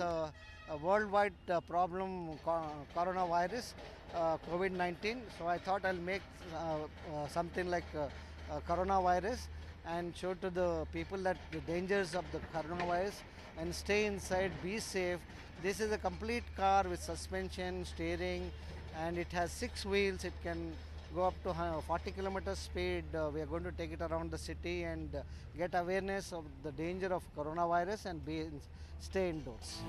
a, a worldwide uh, problem, co- coronavirus, uh, COVID 19. So I thought I'll make uh, uh, something like uh, coronavirus and show to the people that the dangers of the coronavirus and stay inside, be safe. This is a complete car with suspension, steering, and it has six wheels. It can go up to uh, 40 kilometers speed. Uh, we are going to take it around the city and uh, get awareness of the danger of coronavirus and be stay indoors.